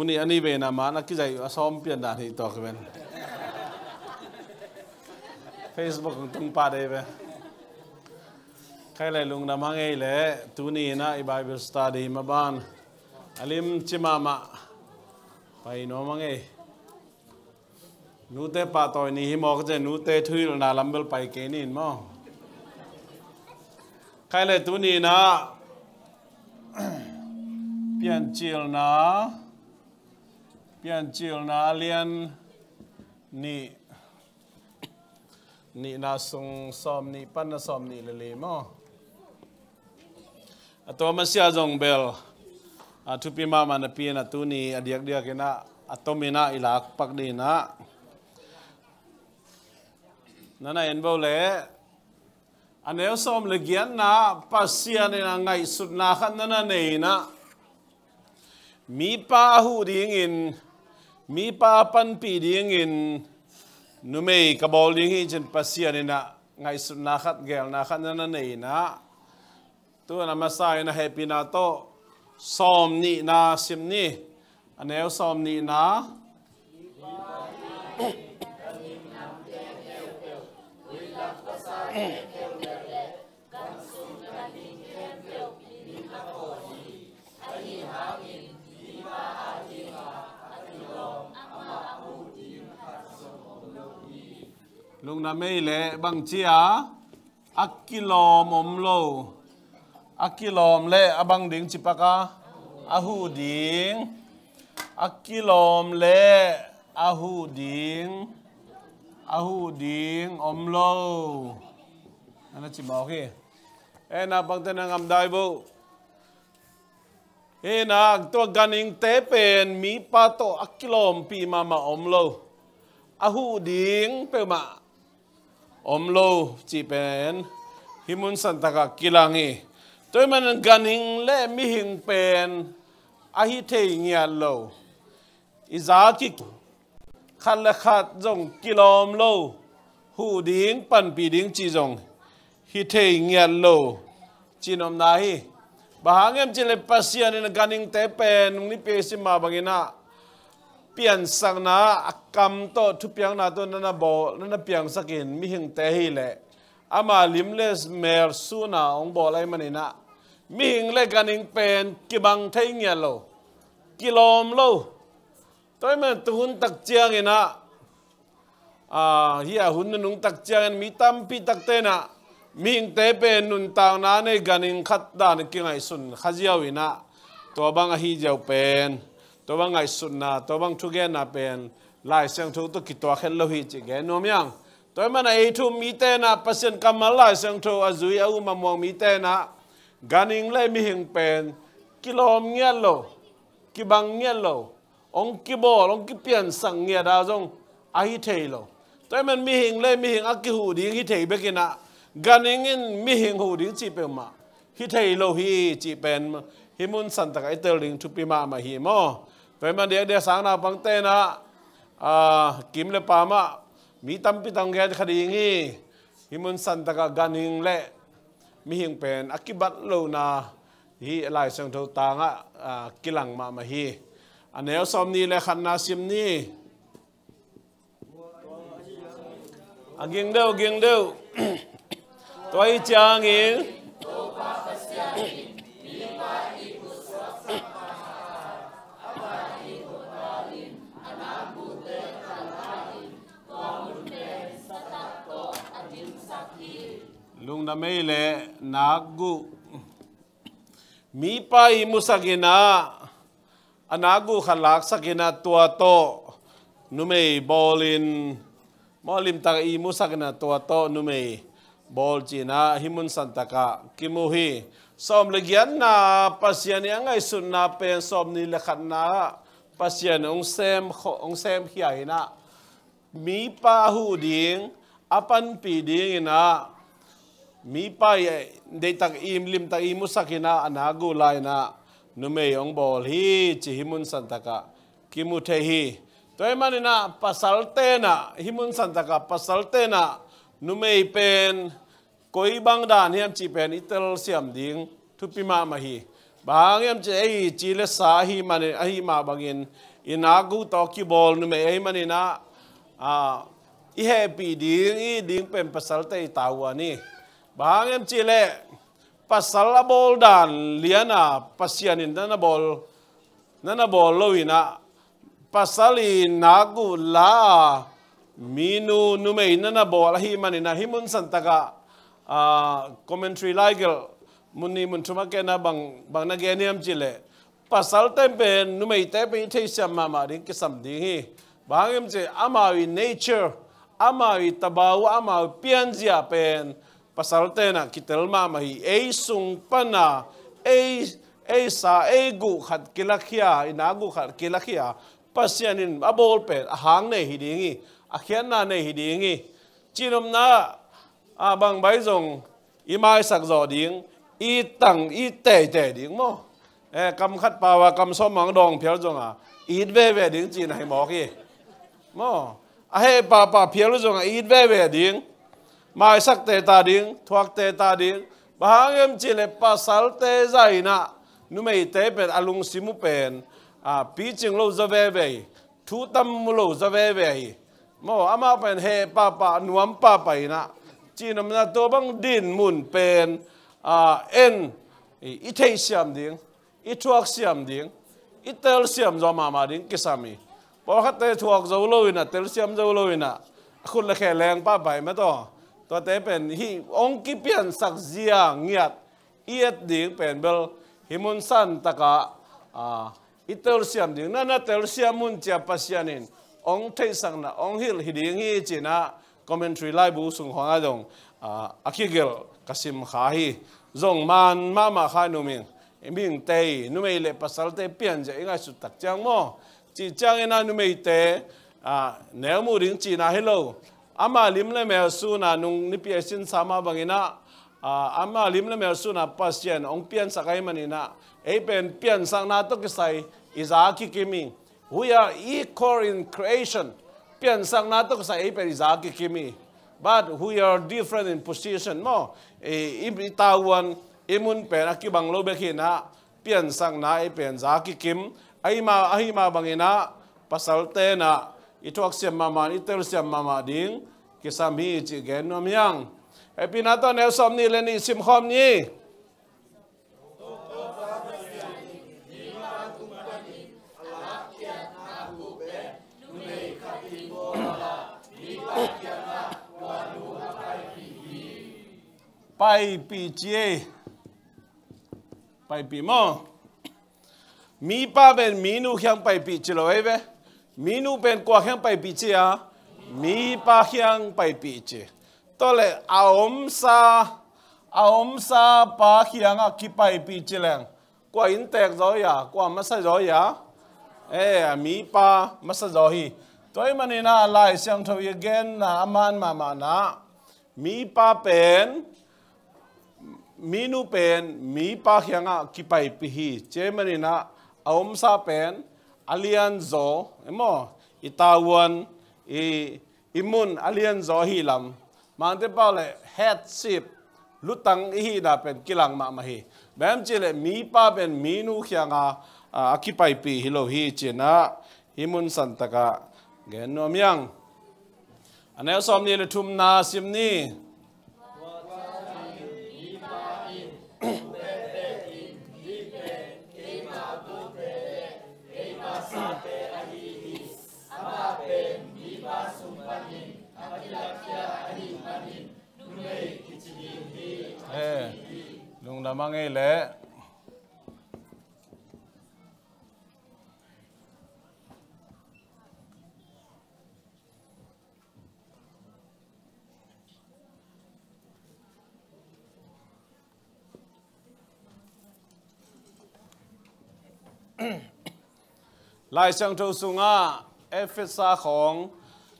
มุนีอันนี้เวนามานักกิจใจซ้อมเปลี่ยนด่านที่ต่อวกันเฟซบุ๊กของตุงปาเดเบใครเลยลุงนำมังเอเล่ตูนี่นะอีไบเบิลสตาดีมาบ้านอลิมชิมามะไปน้องมังเอนูเตปาต่อยนี่ฮิมอกเจนูเตทุยลนาลัมเบลไปเกนินมั้งใครเลยตูนี่นะเปลี่ยนจิลนะ bian chil na alien ni ni na sung som, ni pan na som, ni le le mo. Ato ma zong jong bel, a pi ma na pi na tu ni adiak dia ke ato atomina ilak pak de na. Na na en bo le anh em xóm gian na pasia nên là ngày sụt na khăn na na này na. Mi pa hu đi in mi pa pan pi ding in nu mei ka bol ding hi chen pasia ni na ngai su na khat gel na khat na nei na tu na ma sai na happy na to. Som ni na, sim ni. Anel som ni na lung na mei le bang chia akilom om lo akilom le abang ding chipaka ahu ding akilom le ahu ding ahu ding om lo ana chi mau khi e na bang ten ngam dai bo e na to ganing te pen mi pa to akilom pi mama om lo ahu ding pe ma om lo chi pen himun santaka kilangi. Tôi man ganing le mi hing pen a hi thei ngia lo izaki khan la khat jong kilom lo hu ding pan pi ding chi jong hi thei ngia lo chinom na hi bahangem chile pasian à in ganing te pen ni pe sima bangina pian sang na akam to thu piang na to nana bo, nana piang sakin mi hing te hi le. Ama limles mer su na ong bo lai mani na. Mi hing le kaning pen ki bang thai nge lo. Kilom lo. Toy man tu hun tak chiang ina. À hi à hun nung tak chiang mi tam pi tak te na. Mi hing te pen nun tang na ne ganing khat dan ki ngai sun khaziawina to bang hi jau pen. ลกันอิงเป็นกิบังเทียงโลกิโลมโลตัวมันตุนตักเจียงนะอ่ายหุ่นนุ่งตักเจียงมีตั้มปีตักเตนะมีหิงเตเป็นนุนตางนาในกันอิงขัดนะตัวบางฮีเจ้าเป็นตัวบางไงสุดนะตัวบางทุกแกน่ะเป็นลายเสียงทุกตัวกิตัวเข็นโลหิตจิแกนมยังตัวมันไอทุมีเตนะเปอร์เซ็นต์กำมลายเสียงทุกอาจุยเอามามองมีเตนะการิงเลยมีหิงเป็นกิโลเงี้ยโลกิบังเงี้ยโลองกิบอองกิเปียนสังเงียดาวจงอาฮิเทโลตัวมันมีหิงเลยมีหิงอักกิหูดิ้งฮิเทเบกินะการิงินมีหิงหูดิ้งจีเป็นมาฮิเทโลฮีจีเป็นฮิมุนสันตะไอเตลิงทุปิมามาฮิโม ตัวมาเดียกเดียสางนาปังเต้นะกิมเลปามะมีตั้มปิตังแกคดีงี้ฮิมุนสันตะกะกันหิงเละมีหิงเป็นอคิบัตโลนาฮีลายเชิงเทวตางะกิลังมามาฮีอันเนวซอมนี้และขันนาซิมนี้อันกิงเดวกิงเดวตัวอีจางอิง mai le nagu. Mi pa i musagina anagu khalak sakina tua to. Numei bolin. Molim ta i musagina tua to, numei bol china. Himun santaka kimuhi. Som legian na, pasian yang ai sun na pen som ni lekhat na. Pasian ong sem ong sem hiai na mi pa มีไปเด้ตักอิมลิมตักอิมุสักินาอันหากูไลนะนุเมยองบอลฮีจิฮิมุนสันตะกะกิมุเทฮีตัวเอมันนะปัสสัลเตนะฮิมุนสันตะกะปัสสัลเตนะนุเมยเป็นกอยบางด่านเฮียมจีเป็นอิตาลเซียมดิงทุพิมามาฮีบางเฮียมจีเอจีเลสาฮีมันไอฮีมาบังินอินากูตอกิบอลนุเมยไอมันน่ะอ่าอีเฮปีดิงอีดิงเป็นปัสสัลเตตาวานี bang em chile, pasal la bol dan liana pasianin nana bol nana bol loina pasali nagu la minu nume nana bol hi manina himun santaka uh, ah, commentary legal muni mun thuma kena bang bang na ge niam chile. Pasal tempe nume te pe the sam ma ma ring kisam ding hi. Bang em che amawi nature amawi tabaw amawi pianzia pen pasal tena kitel ma mahi ei sung pana, ei ei sa, ei gu khat kilakhia ina gu khat kilakhia. Pasianin abol pe hang ne hidingi akhian na ne hidingi chinom na abang bang bai zong imai sak zo ding, i tang, i te te ding mo. E kam khat pa wa, kam som mang dong phial zong a i ve ve ding, chin hai mo ki mo, a he pa pa phial zong a i ve ve ding. Mai sak te ta ding thuak te ta ding bahang em chi le pasal te zai na nu mei te pen alung simu pen a pi ching lo za ve ve thu tam mu lo za ve ve mo ama pen he pa pa nuam pa pa na chi nam na to bang din mun pen a en i thei siam ding i thuak siam ding i tel siam zo ma ma ding kisami bo khat te thuak zo lo ina tel siam zo lo ina khun la khe leng pa pai ma to ตัวเตเป็นฮีองค์กิเปียนสักเสียงเงียดเอียดดิ่งเป็นเบลฮิมุนสันตะกะอ่าอิตลเซียมดิ่งนั่นนั่นเตลเซียมุนเจียปัสยานินองค์เทสังนะองค์ฮิลฮิดิ่งฮีจีนะคอมเมนทรีไลบูสุงของอาดงอ่าอักิเกลกสิมขาฮีจงมันมามาขานุมิงมิงเตยนุเมเลปัสสัลเตเปียนจะยังไงสุดตักจังโมจีจังเอ็นะนุเมเตอ่าแนวมูริงจีนะฮิโล ama lim le mel su na nung ni pi sin sama bangina ama lim le mel su na pasien, ong pian sakai manina e pen, pian sang na to kisai izaki kimi. We are equal in creation. Pian sang na to kisai e pen izaki kimi. But we are different in position mo. E itawan imun pen akibang lo bekina pian sang na e pen zaki kim. Ai ma ai ma bangina pasal te na ituak siam mama itel siam mama ding kisam hi chi gen nom yang e pinato ne som ni le ni sim khom ni pai pi chie pai pi mo mi pa ben mi nu hyang pai pi chilo eve mi nu pen kwa hyang pai pi a mi pa hiang pai pi che to le aom sa aom sa pa hiang a ki pai pi che leng. Kwa in tek zo ya, kwa ma sa zo ya. E mi pa ma sa zo hi. Toy mani na lai siang tho ye gen, na aman ma ma na. Mi pa pen mi nu pen, mi pa hiang a ki pai pi hi. Che mani na aom sa pen alian zo emo itawan i, imun alien zo hi lam. Mang te pau le headship, lutang hi da pen kilang ma ma hi. Bam chile mi pa pen mi nu khyanga akipai pi hilo hi chena himun santaka นามังเอเล่ลายเชีางทูสุงาเอฟเฟซาของ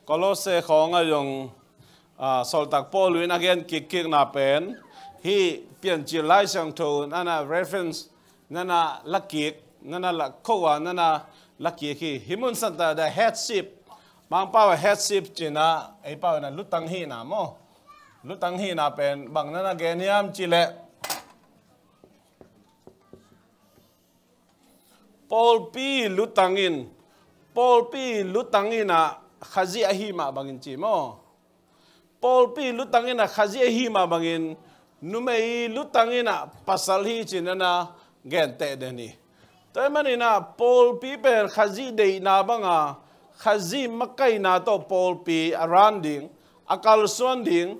กโลเซของอยงสอลตักโปลุยนักเรียนกิกกิกนาเป็น hi, pian chi lai sang tho, nana reference, nana lakik nana la kowa, nana lucky hi. Himun santa the headship. Mang pa headship china ai pa na lutang hi na mo. Lutang hi na pen, bang nana geniam chi le. Paul pi lutangin Paul pi lutangin na khazi ahi ma bangin chi mo. Paul pi lutangin na khazi ahi ma bangin numei lutangina a pasal hi chinana gente deni toy manina Paul pi khazi dei na banga, khazi makai na to pol pi aranding akal suan ding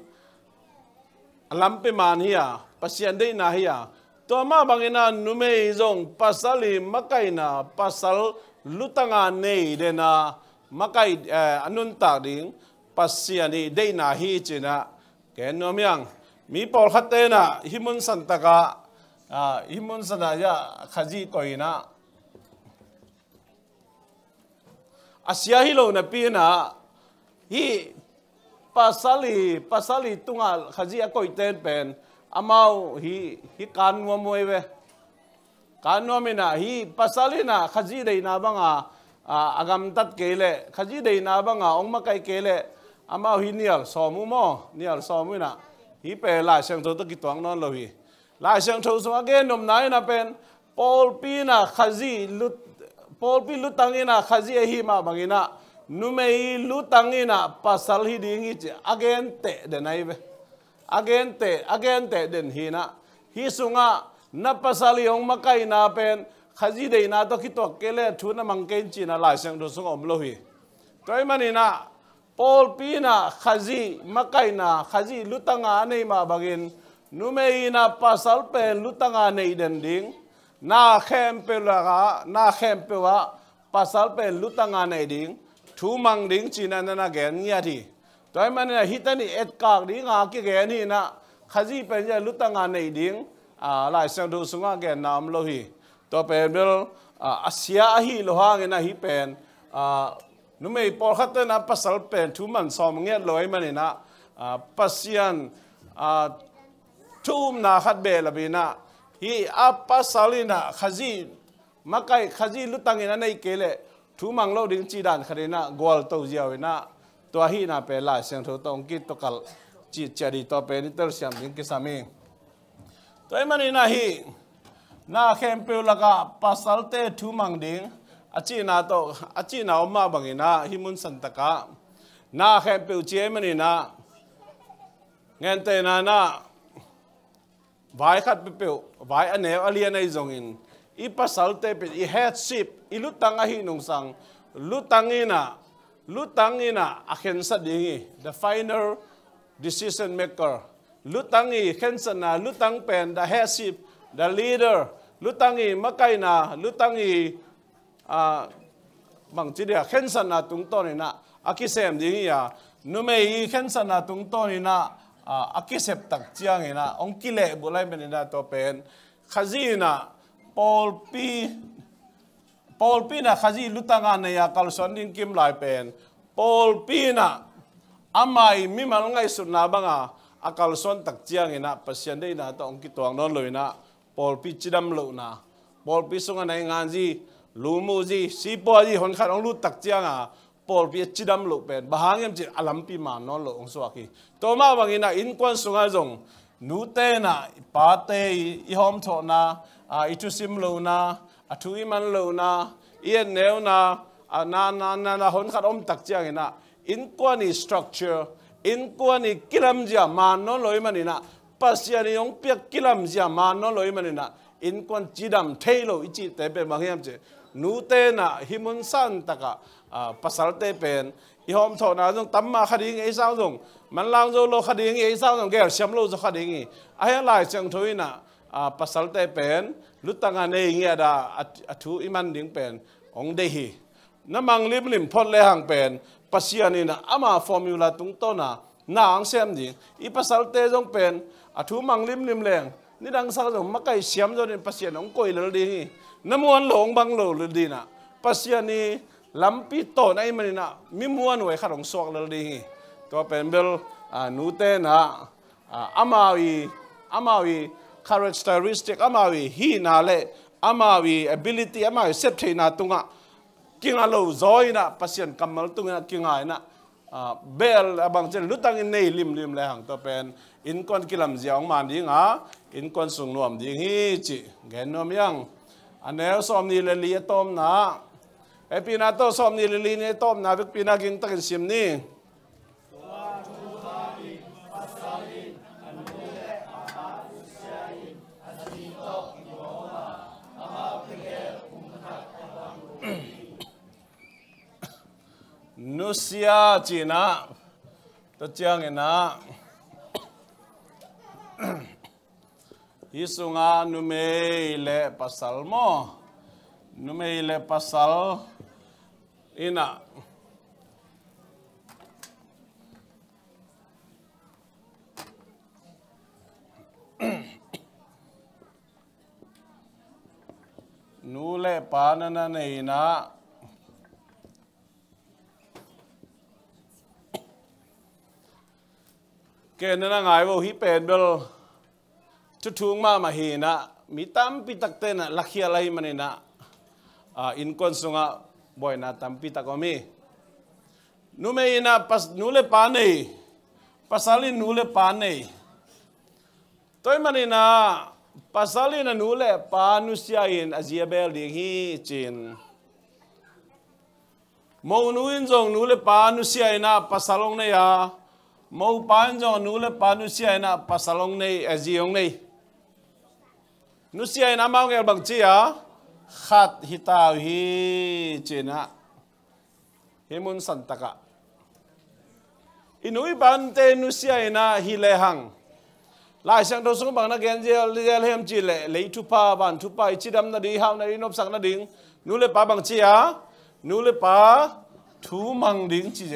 alampe man hiya, pasian dei na hiya. To ma bangina numei zong pasali makai na pasal lutanga nei dena makai eh, anun ta ding pasiani dei na hi china ke nomyang mi pol khatte na himun santaka ah, himun sana ya khaji koina asia hi lo na pi na hi, pasali pasali tunga khaji a koi ten pen. Amau, hi hi kan mo mo ve kan no mina, hi, pasali na khaji dei na banga ah, agam tat kele. Khaji dei na banga ong ma kai kele. Amau, hi nial so mu mo, nial so mu na hi pe la sang tho to ki tuang non lo hi la sang tho so again nom nai na pen pol pi na khazi lut Paul pi lutangina khazi hi ma bangina numei lutangina pasal hi dingi che again te de nai ve again te again te den hi na hi sunga na pasali yong makai na pen khazi de na to ki to kele thu na mangken chi na la sang tho so om lo hi toy mani na Paul Pina, khazi Makaina, khazi lutanga nei ma bagin numeina pasal pen lutanga nei den ding na khem pe na khem pe wa pasal pe lutanga nei ding thu mang ding china na na gen nya thi. Toy man na hitani et kak ding nga ki gen hi na Khazi pe ya lutanga nei ding a lai sang du sunga gen nam lo hi. To pe bel asia hi lo ha na hi pen a นุไม่พอลขัดนะภาษาเป็นทุ่มันสอมเงี้ยลอยมันนี่นะภาษาอ่าทุมนาขัดเบลบีนะฮีอาภาษาลินะขจีมาไกขจีลุตังเงินในเกลทุ่มังเราดึงจีดันขนาดนะกอลตัวเจียวนะตัวฮีน่าเป็นลายเสียงทุตองกิตุกัลจีจารีตัวเป็นนิตอร์เสียงดิ้งกิสามีตัวมันนี่นะฮีน่าเข้มเปลือกละกะภาษาเต้ทุ่มังดิ้ง achi na to achi na oma bangina himun santaka na khem pe che mani na ngen te na na vai khat pe pe vai ane alien ai zong in i pasal te pe i headship i lutanga hi nong sang lutangina lutangina akhen sa dingi the final decision maker lutangi khensa na lutang pen the headship the leader lutangi บางทีเดียเข็นสันนาตุงต้นนี่นะอากิเซมดีนี่อะนุ่มเอเข็นสันนาตุงต้นนี่นะอากิเซปตักเจียงนี่นะองกิเลบุไลเป็นน่นะตัวเป็นขจีนะพอลปีพอลปีนะขจีลุตังานเนี่ยกัลสันดินกิมลเป็นพอลปีนะอามายมีมาลงไงสุนนะบังอะอากัลสันตักเจียงนี่นะปัศยันได้นะต้องค์กิตวงนอนเลยนะพอลปีจิดมลุนะพอลปีสุงานในงานจี lu mu gì si po gì hòn khát ông lu tắc chiang a Paul pi chidam bà hang bahangem chỉ alam pi mà nó lo ông suaki. To ma wangina in quan sung ai zong nu te na pa te i hom tho na a itu sim lo na a thu i man lo na i neu na a na na na na hon khat om tak chiang ina in quan ni structure in quan ni kilam ja ma nó lo i na pasian ni ong pia kilam ja ma nó lo i na, in kwan chidam thailo i chi te นูเตนะฮิมุนสันตะกะปัสสาวะเป็นอีหอมถอนะตรงตัมมาคดีงไอ้สาวตรงมันลางโจโลคดีงไอ้สาวตรงแก่เสียมโลจะคดีไอ้ไอ้ลายเชิงทวินะปัสสาวะเป็นลุตังอันเองยาดาอัตุอิมันดิ้งเป็นองเดฮีน้ำมังลิมลิมพอดเลหังเป็นปัสยานีนะอามาฟอร์มิลาตุงต้นนะนางเซมดิ้งอีปัสสาเตจงเป็นอัตุมังลิมลิมแรง jong tamma khading ei sao jong man lang zo lo khading ei sao jong ger siam lo zo khading i a ya lai chang thoi na pasal te pen lutanga nei nge da athu iman ding pen ong de hi na mang lim lim phot le hang pen pasiani na ama formula tung to na na ang sem ding i pasal te jong pen athu mang lim lim leng ni dang sa jong makai siam zo ni pasian ong koi lo ding namuan lo ong bang lo lo dina pasiani lampi to na imani na mimuan we kharong sok lal ding to pembel nu te na amawi amawi characteristic amawi hi na le amawi ability amawi set the na tunga kinga lo zoi na pasien kamal tunga kinga na bel abang chen lutang in nei lim lim le hang to pen, in kon kilam jiang man ding a, in kon sung nuam ding hi chi, gen nom yang. Anh em xóm ni lệ li tôm na. Ai pina to xóm ni lệ li ni tôm na việc pina kinh takin sim ni Nusia China to chiang na Isunga nume le pasal mo nume le pasal ina. Nule panana nei na ke na ngai wo hi pen bel chu thung ma ma hi na mi tam pi tak te na lakhia lai mane na a in kon sunga boy na tam pi tak mi. Nu me ina pas nu le pa nei pasali nu le pa nei toy mane na pasali na nu le pa nu sia in azia bel ding hi chin mo nu in jong nu le pa nu sia ina pasalong ne ya mâu bán cho nu là bán nu xe na pasalong gì ông này nu xe na mau nghe bằng chia ah. à khát hi china himun santaka inui bán tê nu xe na hi le hang. Lai sang do sung bằng na gen je le hem chi le lấy tu pa ban tu pa chi đâm na đi hao na đi nộp sang na ding. Nu bà pa chi chia nu lệ pa thú mang ding chi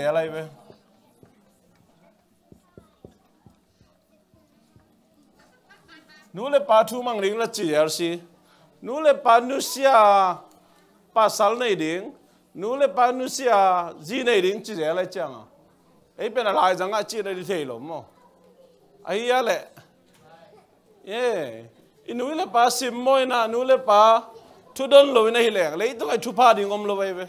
je nu le pa thu mang ring la chi er si. Nu le pa nu sia, pa sal nei ding. Nu le pa nu sia ji nei ding chi er la chang ai pe na lai jang a chi nei di thei lo mo. Ai ya le. Ye. Inu le pa sim mo na, nu le pa thu don lo na le le to ai thu pa ding om lo ve. Ve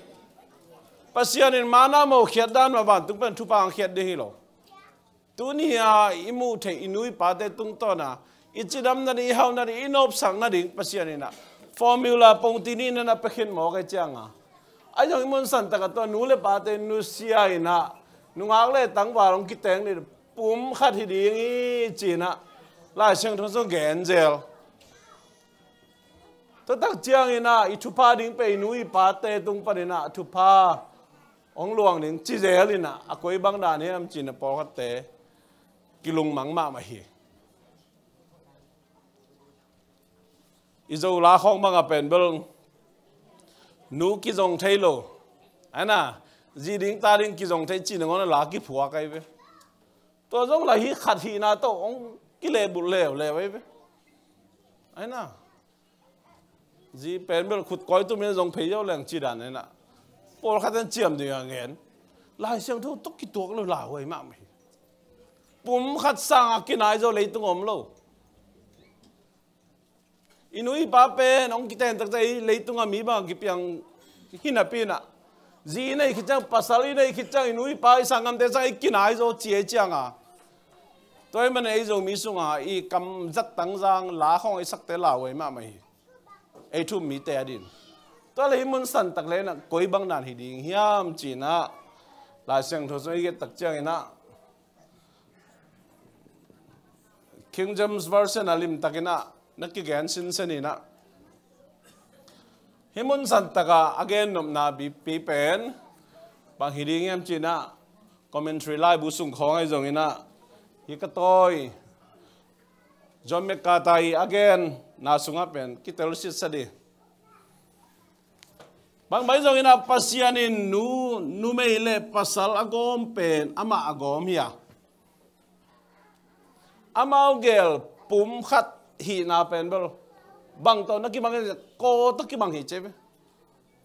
imu tung to na ichidam na ni hau na ni inop sang na ding pasian ina. Formula pong tini na na pekin mo kay changa ayong imon san ta to, nule pa te nu sia ina. Nu ngak le tang warong kiteng ni pum khat hi ding i china. La chang thong so gen gel to tak chiang ina, i thu pa ding pe nu i pa te tung pa ina thu pa ong luang ding chi zel ina. Akoi bang da ni am china po khat te, kilung mang ma ma hi. Izo la khong banga pen bel nu ki jong thai lo. Ana ji ding ta ding ki jong thai chi ngon la ki phua kai ve to jong la hi khat hi na to ong ki le bu le le ve ve ana ji pen bel khut koi tu men jong phei yo leng chi dan na por khat chiam de ngen. Lai xem thu tok ki tok lo la hoi ma mi. Pum khat sang a ki nai zo le tu ngom lo inui pa pe nong kita tak tai leitung ami ba, gipiang hinapina zi nei khichang pasali nei khichang inui pa sangam te sai kinai zo chie changa toy man ei zo mi sunga i kam zat tang jang la khong i sắc te la ấy ma mai. Ấy thu mi te adin. To le mun san tak le na, koi bang nan hi ding hiam chi na. La sang tho so i get tak chang ina. King James Version alim takina nakigen sin sanina himun santaka again nom na bi pi pen bang hiding em china. Commentary lai bu sung khong ai zong ina. Hi ka toy John McCarthy again na sunga pen. Kitel sit sadi. Bang bai zong ina pasianin nu nu me meile pasal agom pen. Ama agom ya. Ama gel pum khat hi na pen bel bang to na ki bang ko to ki bang hi che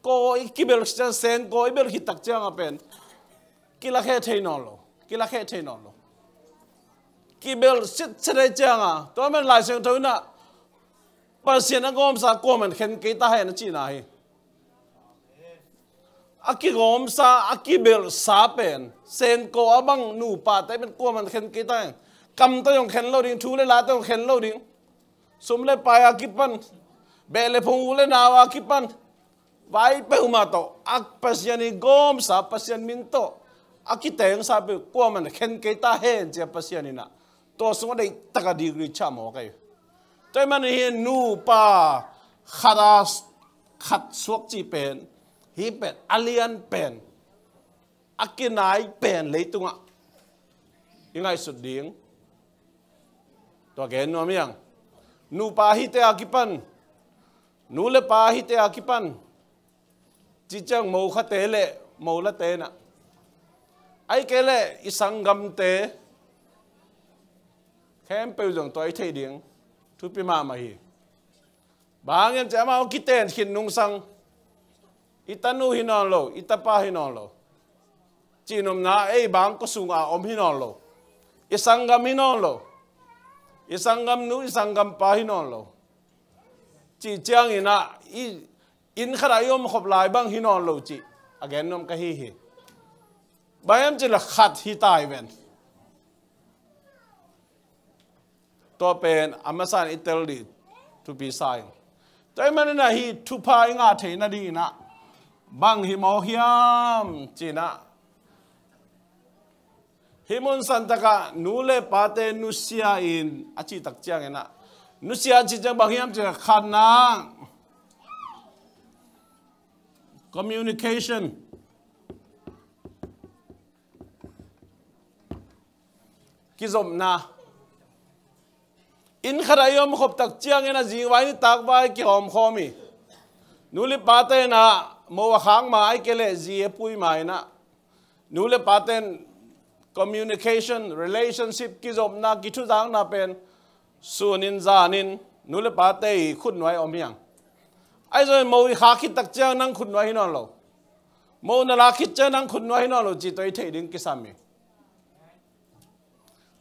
ko i ki bel sta sen ko i bel hi tak chang a pen ki la khe thei no lo ki la khe thei no lo ki bel sit chre chang a to men lai seng tho na pa sian a gom sa ko men khen ke ta he na chi na hi aki gom sa aki bel sa pen sen ko abang nu pa te men ko man khen ke ta kam to yong khen lo ding thu le la to khen lo ding sum le pa ya kipan. Bele phong ule nawa kipan. Vai pe uma to ak pasian ni gom sa pasian min to akiteng sabi ko man khen ke ta hen che pasian ni na. To sunga dei taka degree cha mo kai toy man hi nu pa khada khat suak chi pen, hi pen alien pen akinai pen leitunga. Ingai sut ding. To gen no miang nu pa te akipan. Nu le pa te akipan. Chi chang mo kha te le mo la te na. Ai ke le, isang gam te. Khem pe jong toi thấy ding. Thu pi ma ma hi. Bang em cha ma ki tên khin nung sang. Itanu hinon lo itapa hinon lo. Chinom na, ei bang ko sunga om hinon lo. Isang gam hinon lo. Isangam nu isangam pahinon lo chi chiang ina i in khara yom khop lai bang hinon lo chi again nom ka hi hi bayam chi la khat hi tai ven to pen amasan itel di to be sai tai man na hi thu pa nga the na di na bang hi mo hiam chi na himon santaka nule pate nusia in. Achi tak chiang ena. Nusia chi chang bang hiam cha khana communication. Kizom na. In kharayom khop tak chiang ena jingwai ni tak bai ki hom khomi. Nule pate na, mo khang mai ai kele ji e pui mai na nule paten communication relationship ki zom na ki thu jang na pen sunin zanin nule pa te khut noi om yang ai rồi mo kha khit tak chang nang khut noi non lo mo na la khit chang nang khut noi non lo chi toi thei ding ki sami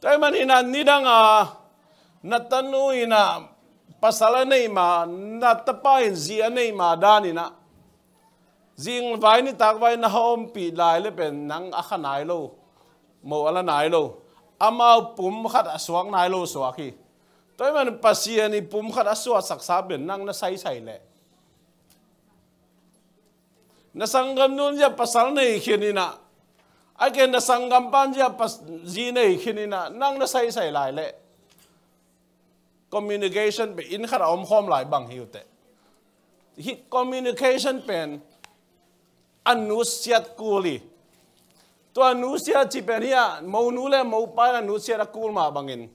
tai man ina ni dang a na tanu ina pasala nei ma na tapa in zia nei ma dani na zing vai ni tak vai na hom pi lai le pen nang a khanai โมอะไรนายโลอามาปุ่มขัดสวงนายโลสวากีตัวมันปัสยนี่ปุ่มขัดสวกสักษาเป็นนั่งน่ะใส่ใส่แหละน่ะสังกันนุ่นจะภาษาในขึ้นนี่นะไอ้เกณฑ์น่ะสังกันปันจะภาษาจีในขึ้นนี่นะนั่งน่ะใส่ใส่หลายแหละ communication เป็นอินขัดอมคอมหลายบางเหี้ยแต่ communication เป็นอนุสัยกูลี tua nusia chipenia, mau nule, mau pa na nusia ra kul ma bangin.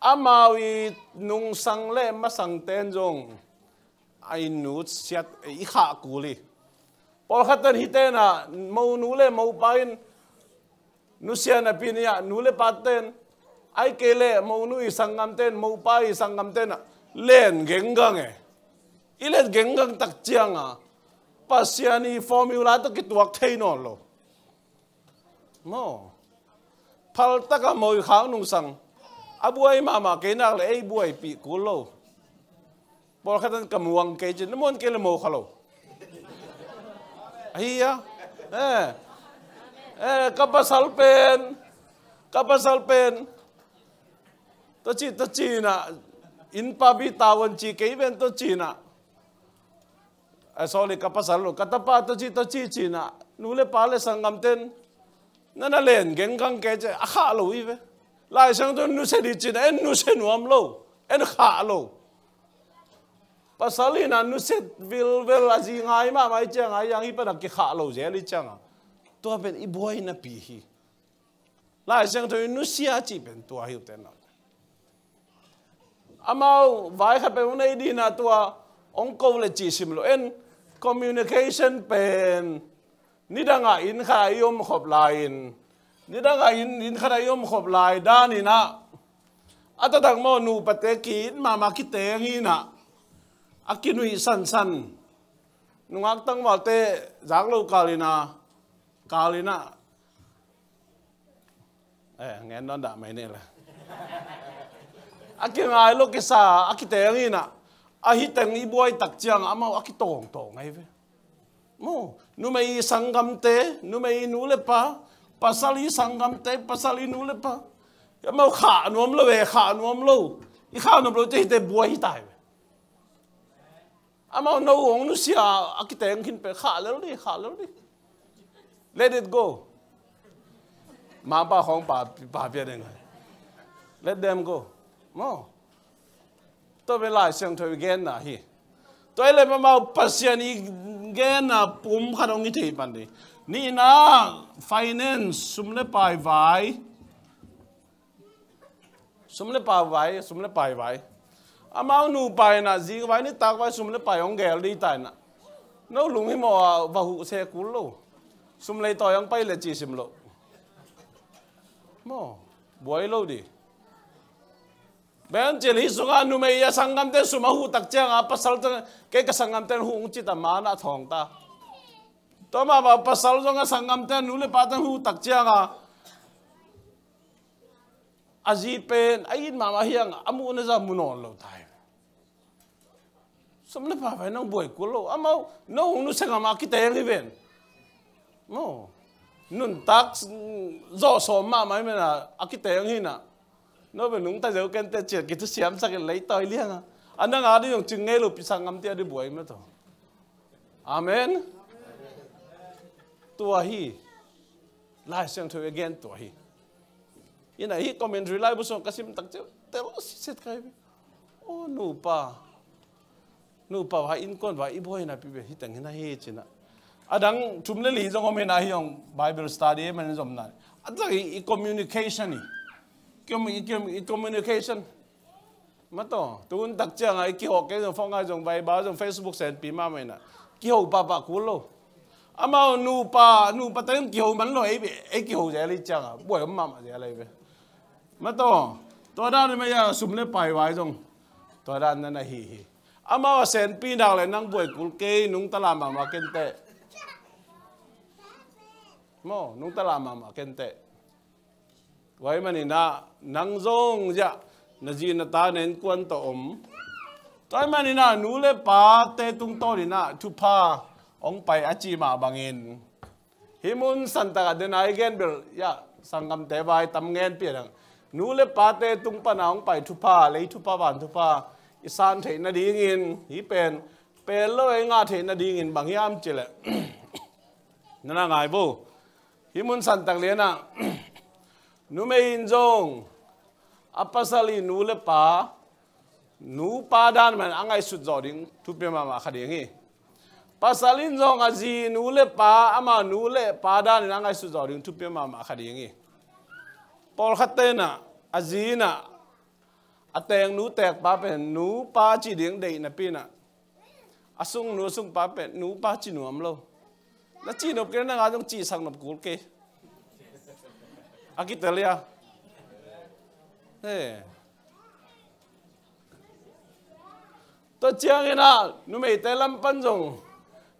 Amawi nung sang le, ma sang ten jong ai nu siat, i kha kuli. Por khatan hitena mo nule mo pain. Nusia na pinia nule paten ai kele mau nu i sangam ten, mau pa i sangam ten len gengang e. Ilet gengang tak chianga pasiani formula to kituak thein lo no. Phal taka moi khang nung sang. Abuai mama ke na le ei buai pi kulo bol khatan kamuang ke jin mon ke le mo khalo iya eh. Eh kapasal pen. Kapasal pen. To chi to chi na. In pa bi tawon chi ke ben to chi na. Eh sorry kapasal lo. Katapa to chi to chi chi na. Nule pale sangam ten. นั่นแหละเก่งกังเกจอาขาลุยไปหลายสังตัวนุเสดิจินเอ็นนุเสนวมโลเอ็นข้าโลภาษาลีนันนุเสดวิลเวลอาจีง่ายมากไม่เจ้าง่ายยังอีปนักกิขาโลเจลิจังอะตัวเป็นอีบวยนับปีฮีลายสังตัวนุเสียจีเป็นตัวหิวเต็นนอามาวไว้ขับเปวันนี้ดีนะตัวองค์กรเลยจีสิมโลเอ็นคอมมิวนิเคชันเป็น pen ni danga in kha yom khop lain ni danga in in kha yom khop lai da ni na ata dang mo nu pate ki ma ma ki te ngi na akinui san san nungak tang wal te jang lo kalina kalina eh ngen non da mai ne la aki ngai lo ke sa aki te ngi na a hi teng i boy tak chiang ama aki tong tong ai ve mo nu mai sangam te nu mai nu le pa mo, numai sangam te pasal i nu nule pa ya mau kha nuam lo ve kha nuam lo. I kha nuam lo te te buai tai ama no ong nu sia akiteng kin pe, kha lo đi kha lo đi let it go. Ma ba hong ba ba bia deng let them go. Mo, to be lai sang to again na hi tôi le mà mau pasian đi gen na pum kha ông ni thei bạn đi ni na finance, sum le pai vai sum le pa vai sum le pai vai amao à, nu pai na gì vai ni tak vai sum le pai ông gel đi tai na nó lùng hi mo à, vào hụ xe kul lo sum lên to ông bay là chỉ sum lộ mò boy lâu đi ben chel hi sunga nu me ya sangam te suma hu tak chang a pasal chang ke ka sangam te hu chi ta ma na thong ta. To ma ba pasal jong a sangam te nu le pa ta hu tak chang a azi pen ayin mà mà hiang amu na za munon lo tai som le pa vai nang boy ko lo amau no nu sanga ma ki te ngi ben no. Nun tak, zo so ma mai me na akite ngi na nó về nung ta dấu cái tết chuyện cái thứ xiêm sao cái lấy tay liang à? Anh đang ở đây dùng chừng nghe lúc sang ngắm tia đi buổi mà thôi. Amen. Tua hi. Lại sang thôi again, tua hi. Yên này hi commentary lại bớt xong kasim tắc chứ tell sit cái oh nu pa. Nu pa vai in con vai iboy na pibe hi tang na hi china adang à, chumle li jong omen na hi ông bible study man zom na adang communication ni kiếm kiếm communication. Mà to tuân đặc trưng ai kêu học cái rồi phong ai dùng bài báo dùng Facebook sen bị mà mày nè. Kêu bà bà cú lô. Ama nu pa nu pa tay kêu mình lo ấy ấy kêu gì lấy chăng à? Bồi mà mà gì lấy về. Mà to tôi đang bây giờ sum lên bài vài dùng tôi đang nên là hì. hi ama sen pi nào lại năng bồi cú kê nung ta làm mà mà kente tệ. Mo nung ta làm mà mà kente ไว้มันนี่นะนังซงจะนจีนตาเน้นกวนตอมตอนมันนี่นะหนูเล็บปาเตตุงโตนี่นะทุพาองไปอาจีมาบังเงินฮิมุนสันตะเดนไอเกนเบลยะสังกำเตวายตำเงินเปียงหนูเล็บปาเตตุงปนาองไปทุพาเลยทุพาบานทุพาอีสานเทนดีเงินฮิเป็นเป็นเลยงาเทนดีเงินบางยามเจแหละนั่นไงบูฮิมุนสันตะเลียนะ tệ nu le pa pa le pa le pa in hi na apasali nu le pa nu pa dan man. Angai sut zo ding. Tu pe ma ma hi azi nu le pa ama nu le pa dan angai sut zo ding. Tu pe ma ma hi na azina. Ateng nu tek pa pen nu pa chi ding dei na pi na. Asung nu sung pa nu pa chi lo. Na chi nop ke na ga jong chi sang nop kul ke Aquí te lea. Eh. To chiang ina, nu mei te lam.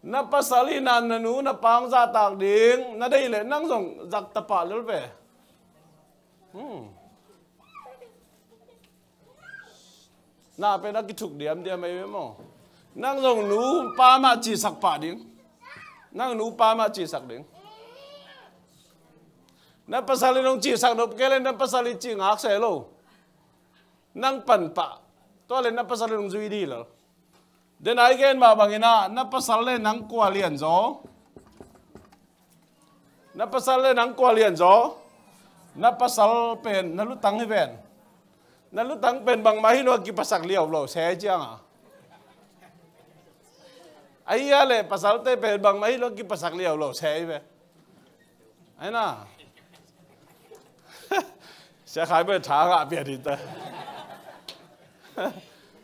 Na pasali na na nu na pang za tak ding na đây le nang jong zak tập pa lul ve. Hmm. Na pe na ki thuk diam diam mai mo. Nang jong nu pa ma chi sak pa ding. Nang nu pa ma chi sak ding na pasali nong chi sang nop kele na pasali chi ngak nang pan pa to le na pasali nong zui di lo den ai gen na. Pasal le nang kwa lian zo. Na pasal le nang kwa lian zo. Na pasal pen na lu tang hi ven na lu tang pen bang ma hi no ki pasak liaw lo. Se chiang a ai ya le pasal te pen bang ma hi lo ki pasak liaw lo. Se ve ai na sẽ khai bên thả gạ biệt thì ta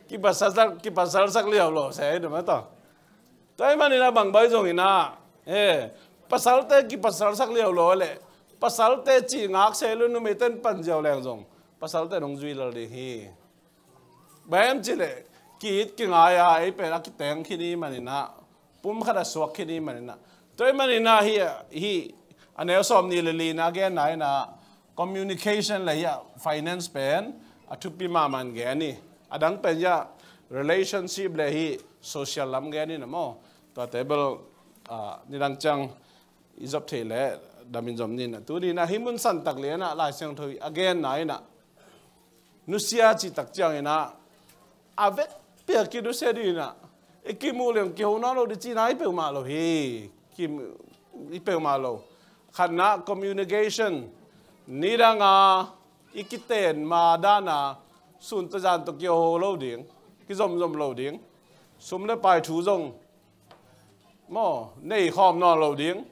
cái bà sao sắc cái bà sao sắc liều lộ sẽ được mấy tao tại mà nên là bằng bây giờ thì na ê, bà sao thế cái bà sao sắc liều lộ lệ. Bà sao thế chỉ ngác xe luôn nó mấy tên bận giàu lẹng rồng bà sao thế đồng duy là đi hi. Bé em chỉ lệ, cái ít cái ngài à ấy bé là cái tiếng khi đi mà nên na bùm khá là suộc khi đi mà nên na tại mà nên na hi à, hi. À, Anh em xóm ni lì na cái này na communication là ya finance pen à, athupi ma man ge ni. À, Adang pen ya relationship là hi, social lam ge ni na mo to table a ni dang chang izop the le damin jom ni na tu ni na himun san tak le na la sang thoi again na na nusia chi tak chang na ave pe ki du se di na ki mu le ki ho na lo di chi nai pe ma lo hi. Ki i pe ma lo khana communication ni ra ikiten ma dana sun ta jan to kyo lo ding. Ki zom zom lo ding. Sum le pai thu zong mo nei khom no lo ding.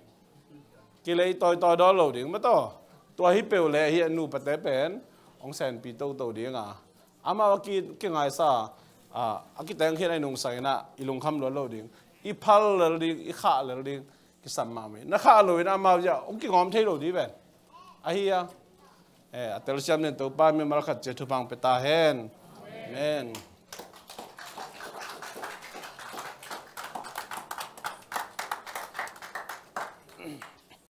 Ki lấy tôi tôi đó lo ding à. À mà to tôi hi bèo le hi nu pa te pen ong sen pi to to ding à. Ama ki ki ngai sa à aki tang hiện ai nung sai na ilung kham lo lo ding. I phal lo ding i kha lo ding. Ki sam ma me na kha lo na ma ja ong ki ngom thei lo di ben a hi à eh atel siam nen to pa me mal khat che thu pang pe ta hen amen